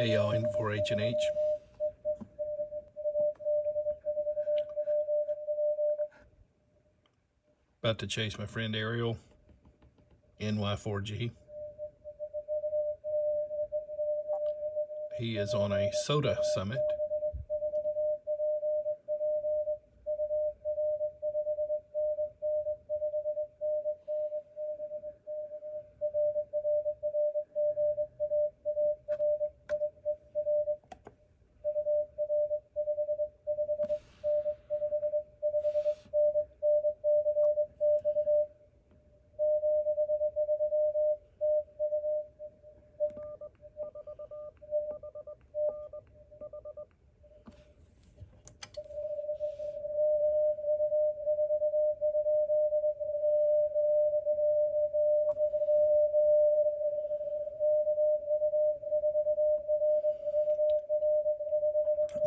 In for H and H. About to chase my friend Ariel, NY4G. He is on a SOTA summit.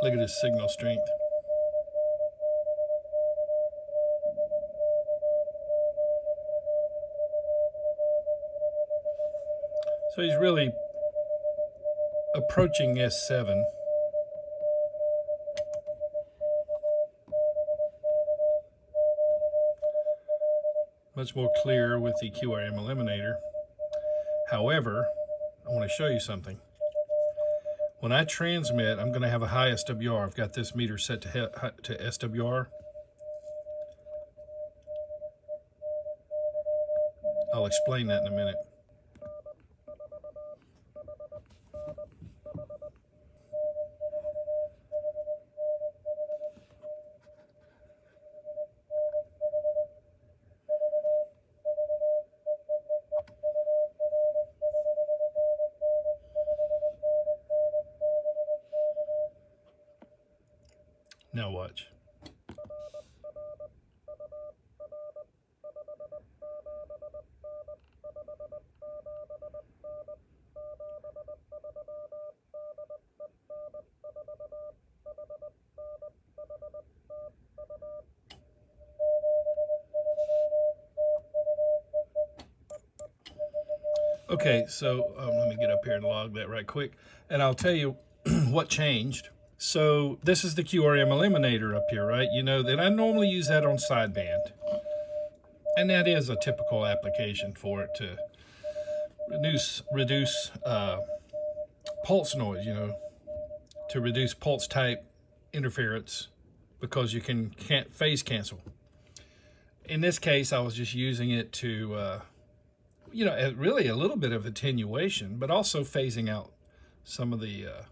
Look at his signal strength. So he's really approaching S7. Much more clear with the QRM eliminator. However, I want to show you something. When I transmit, I'm going to have a high SWR. I've got this meter set to, to SWR. I'll explain that in a minute. Now watch. Okay, so um, let me get up here and log that right quick. And I'll tell you what changed so this is the QRM eliminator up here, right? You know that I normally use that on sideband. And that is a typical application for it to reduce reduce uh, pulse noise, you know, to reduce pulse type interference because you can can't phase cancel. In this case, I was just using it to, uh, you know, really a little bit of attenuation, but also phasing out some of the uh,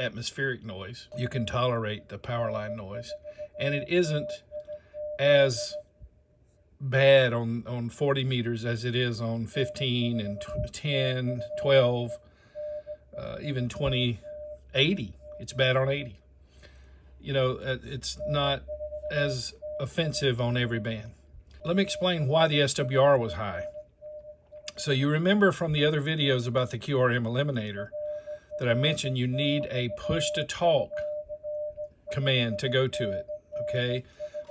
atmospheric noise. You can tolerate the power line noise. And it isn't as bad on, on 40 meters as it is on 15 and 10, 12, uh, even 20, 80. It's bad on 80. You know, uh, it's not as offensive on every band. Let me explain why the SWR was high. So you remember from the other videos about the QRM eliminator, that I mentioned, you need a push to talk command to go to it, okay?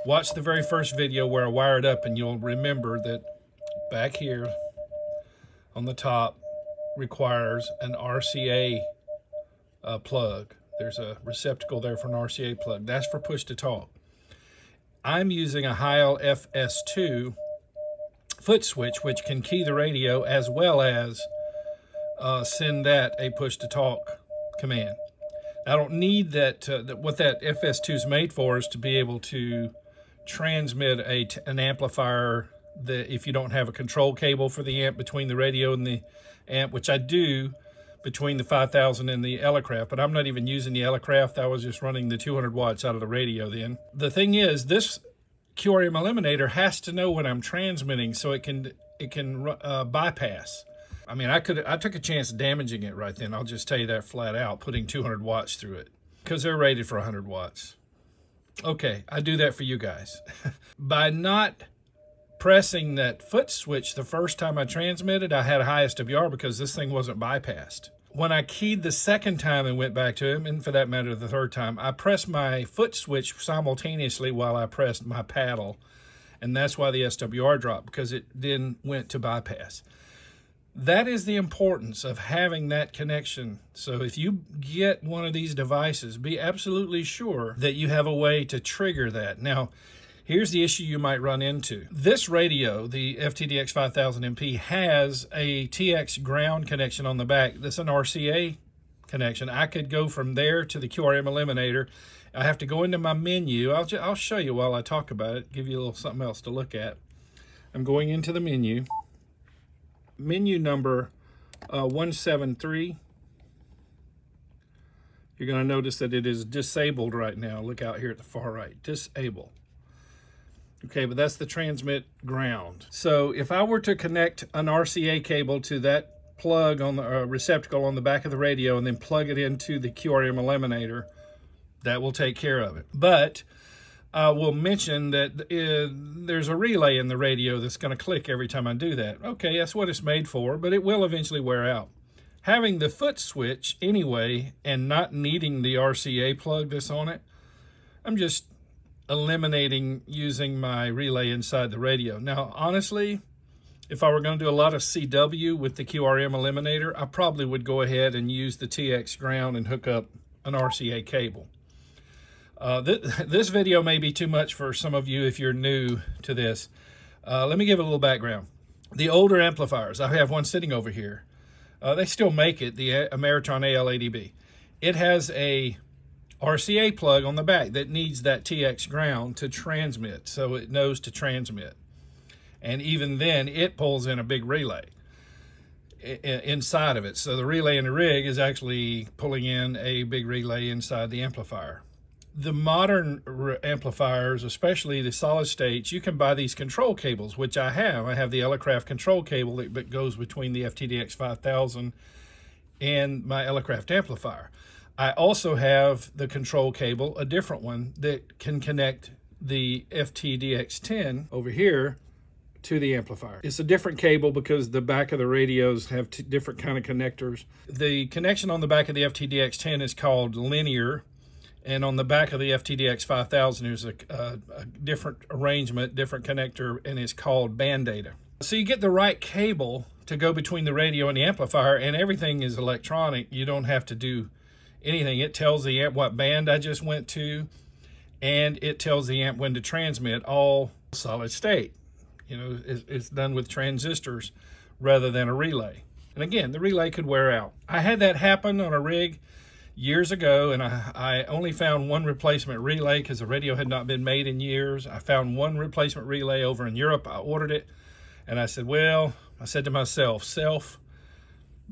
Watch the very first video where I wired up and you'll remember that back here on the top requires an RCA uh, plug. There's a receptacle there for an RCA plug. That's for push to talk. I'm using a Heil FS2 foot switch, which can key the radio as well as uh, send that a push to talk command. I don't need that, uh, that, what that FS2 is made for is to be able to transmit a an amplifier that if you don't have a control cable for the amp between the radio and the amp, which I do between the 5000 and the Elecraft, but I'm not even using the Elecraft. I was just running the 200 watts out of the radio then. The thing is, this QRM eliminator has to know when I'm transmitting so it can it can uh, bypass. I mean, I could I took a chance damaging it right then. I'll just tell you that flat out, putting 200 watts through it because they're rated for 100 watts. Okay, I do that for you guys. By not pressing that foot switch the first time I transmitted, I had a high SWR because this thing wasn't bypassed. When I keyed the second time and went back to him, and for that matter, the third time, I pressed my foot switch simultaneously while I pressed my paddle. And that's why the SWR dropped, because it then went to bypass. That is the importance of having that connection. So if you get one of these devices, be absolutely sure that you have a way to trigger that. Now, here's the issue you might run into. This radio, the FTDX 5000MP, has a TX ground connection on the back. That's an RCA connection. I could go from there to the QRM eliminator. I have to go into my menu. I'll, I'll show you while I talk about it, give you a little something else to look at. I'm going into the menu. Menu number uh, 173. You're going to notice that it is disabled right now. Look out here at the far right. Disable. Okay, but that's the transmit ground. So if I were to connect an RCA cable to that plug on the uh, receptacle on the back of the radio and then plug it into the QRM eliminator, that will take care of it. But I will mention that uh, there's a relay in the radio that's going to click every time I do that. Okay, that's what it's made for, but it will eventually wear out. Having the foot switch anyway and not needing the RCA plug that's on it, I'm just eliminating using my relay inside the radio. Now, honestly, if I were going to do a lot of CW with the QRM eliminator, I probably would go ahead and use the TX ground and hook up an RCA cable. Uh, th this video may be too much for some of you if you're new to this. Uh, let me give a little background. The older amplifiers, I have one sitting over here. Uh, they still make it, the Ameritron AL80B. It has a RCA plug on the back that needs that TX ground to transmit, so it knows to transmit. And even then, it pulls in a big relay inside of it. So the relay in the rig is actually pulling in a big relay inside the amplifier. The modern amplifiers, especially the solid states, you can buy these control cables, which I have. I have the Elecraft control cable that goes between the FTDX 5000 and my Elecraft amplifier. I also have the control cable, a different one, that can connect the FTDX10 over here to the amplifier. It's a different cable because the back of the radios have different kind of connectors. The connection on the back of the FTDX10 is called linear, and on the back of the FTDX 5000 there's a, a, a different arrangement, different connector, and it's called band data. So you get the right cable to go between the radio and the amplifier, and everything is electronic. You don't have to do anything. It tells the amp what band I just went to, and it tells the amp when to transmit, all solid state you know, it's, it's done with transistors rather than a relay. And again, the relay could wear out. I had that happen on a rig years ago, and I, I only found one replacement relay because the radio had not been made in years. I found one replacement relay over in Europe. I ordered it, and I said, well, I said to myself, self,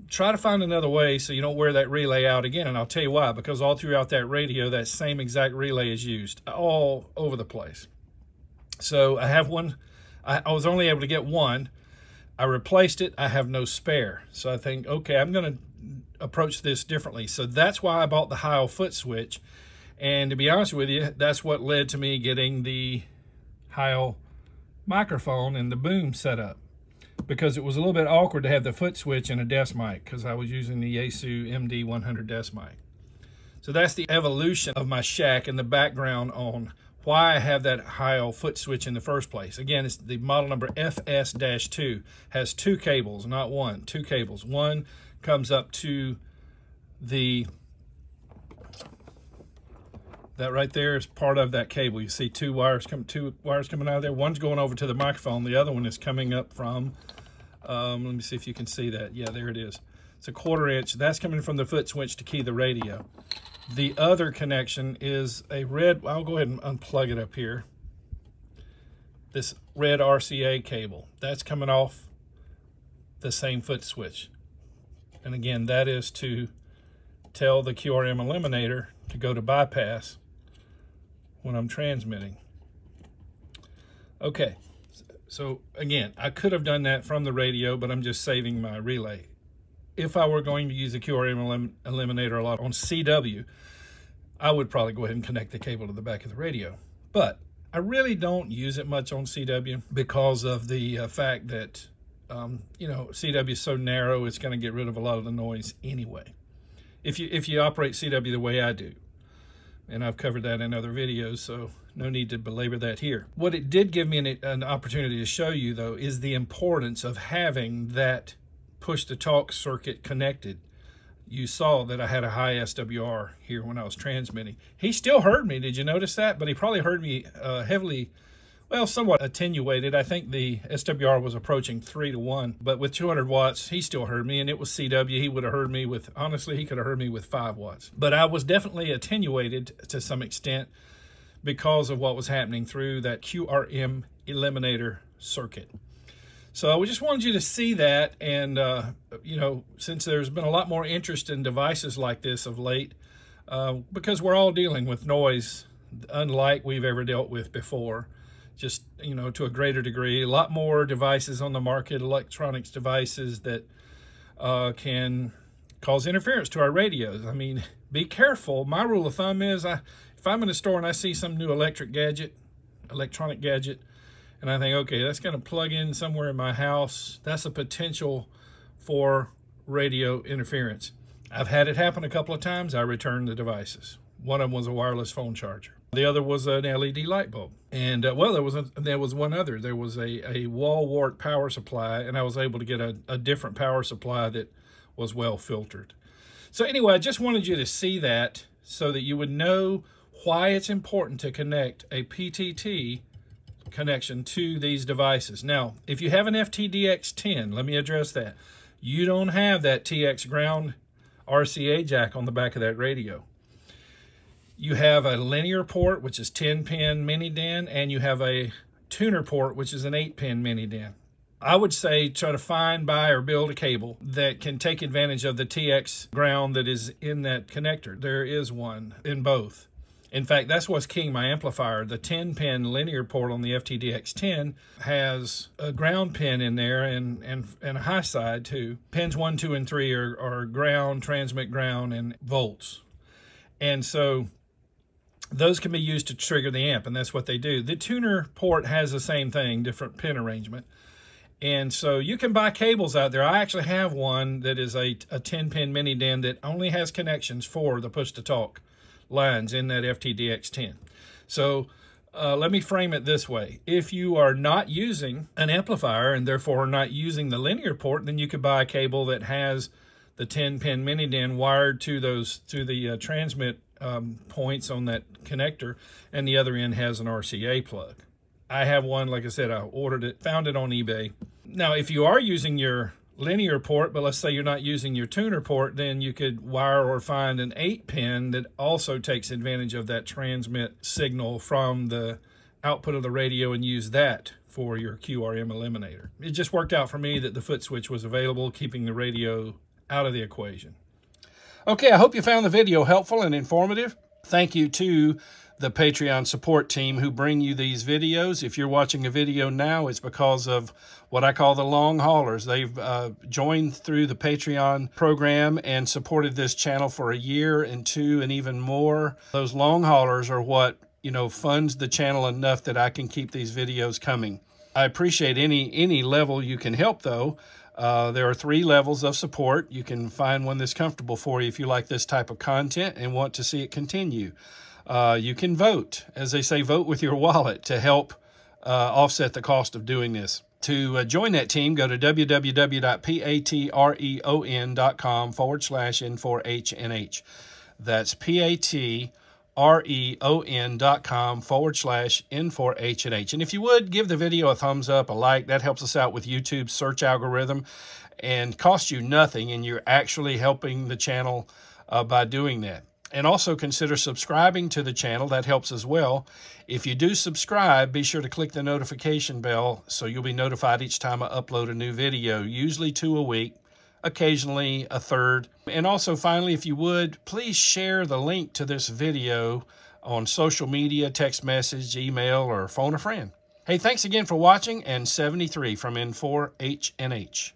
try to find another way so you don't wear that relay out again. And I'll tell you why, because all throughout that radio, that same exact relay is used all over the place. So I have one I, I was only able to get one. I replaced it. I have no spare. So I think, okay, I'm to approach this differently. So that's why I bought the Heil foot switch. And to be honest with you, that's what led to me getting the Heil microphone and the boom set up because it was a little bit awkward to have the foot switch and a desk mic because I was using the Yaesu MD100 desk mic. So that's the evolution of my shack and the background on why I have that Heil foot switch in the first place. Again, it's the model number FS-2, has two cables, not one, two cables. One comes up to the, that right there is part of that cable. You see two wires, come, two wires coming out of there. One's going over to the microphone. The other one is coming up from, um, let me see if you can see that. Yeah, there it is. It's a quarter inch. That's coming from the foot switch to key the radio. The other connection is a red, I'll go ahead and unplug it up here. This red RCA cable. That's coming off the same foot switch. And again, that is to tell the QRM eliminator to go to bypass when I'm transmitting. Okay, so again, I could have done that from the radio, but I'm just saving my relay if I were going to use the QRM elim eliminator a lot on CW, I would probably go ahead and connect the cable to the back of the radio. But I really don't use it much on CW because of the uh, fact that, um, you know, CW is so narrow, it's going to get rid of a lot of the noise anyway. If you, if you operate CW the way I do, and I've covered that in other videos, so no need to belabor that here. What it did give me an, an opportunity to show you, though, is the importance of having that push-to-talk circuit connected, you saw that I had a high SWR here when I was transmitting. He still heard me. Did you notice that? But he probably heard me uh, heavily, well, somewhat attenuated. I think the SWR was approaching 3 to 1. But with 200 watts, he still heard me. And it was CW. He would have heard me with, honestly, he could have heard me with 5 watts. But I was definitely attenuated to some extent because of what was happening through that QRM eliminator circuit. So we just wanted you to see that. And, uh, you know, since there's been a lot more interest in devices like this of late, uh, because we're all dealing with noise unlike we've ever dealt with before, just, you know, to a greater degree. A lot more devices on the market, electronics devices that uh, can cause interference to our radios. I mean, be careful. My rule of thumb is I, if I'm in a store and I see some new electric gadget, electronic gadget, and I think, okay, that's going to plug in somewhere in my house. That's a potential for radio interference. I've had it happen a couple of times. I returned the devices. One of them was a wireless phone charger. The other was an LED light bulb. And uh, well, there was a, there was one other. There was a, a wall wart power supply, and I was able to get a, a different power supply that was well filtered. So anyway, I just wanted you to see that so that you would know why it's important to connect a PTT connection to these devices. Now, if you have an FTDX10, let me address that. You don't have that TX ground RCA jack on the back of that radio. You have a linear port, which is 10-pin mini DIN, and you have a tuner port, which is an 8-pin mini DIN. I would say try to find, buy, or build a cable that can take advantage of the TX ground that is in that connector. There is one in both. In fact, that's what's keying my amplifier. The 10-pin linear port on the FTDX10 has a ground pin in there and, and, and a high side too. Pins 1, 2, and 3 are, are ground, transmit ground, and volts. And so those can be used to trigger the amp, and that's what they do. The tuner port has the same thing, different pin arrangement. And so you can buy cables out there. I actually have one that is a, a 10-pin mini DIN that only has connections for the push-to-talk lines in that FTDX10. So uh, let me frame it this way. If you are not using an amplifier and therefore not using the linear port, then you could buy a cable that has the 10-pin mini DIN wired to those to the uh, transmit um, points on that connector, and the other end has an RCA plug. I have one, like I said, I ordered it, found it on eBay. Now, if you are using your linear port, but let's say you're not using your tuner port, then you could wire or find an 8-pin that also takes advantage of that transmit signal from the output of the radio and use that for your QRM eliminator. It just worked out for me that the foot switch was available, keeping the radio out of the equation. Okay, I hope you found the video helpful and informative. Thank you to the Patreon support team who bring you these videos. If you're watching a video now, it's because of what I call the long haulers. They've uh, joined through the Patreon program and supported this channel for a year and two and even more. Those long haulers are what, you know, funds the channel enough that I can keep these videos coming. I appreciate any any level you can help though. Uh, there are three levels of support. You can find one that's comfortable for you if you like this type of content and want to see it continue. Uh, you can vote, as they say, vote with your wallet to help uh, offset the cost of doing this. To uh, join that team, go to www.patreon.com forward slash N4HNH. That's P-A-T-R-E-O-N dot com forward slash n four h And if you would, give the video a thumbs up, a like. That helps us out with YouTube's search algorithm and costs you nothing, and you're actually helping the channel uh, by doing that. And also consider subscribing to the channel. That helps as well. If you do subscribe, be sure to click the notification bell so you'll be notified each time I upload a new video, usually two a week, occasionally a third. And also, finally, if you would, please share the link to this video on social media, text message, email, or phone a friend. Hey, thanks again for watching, and 73 from N4HNH.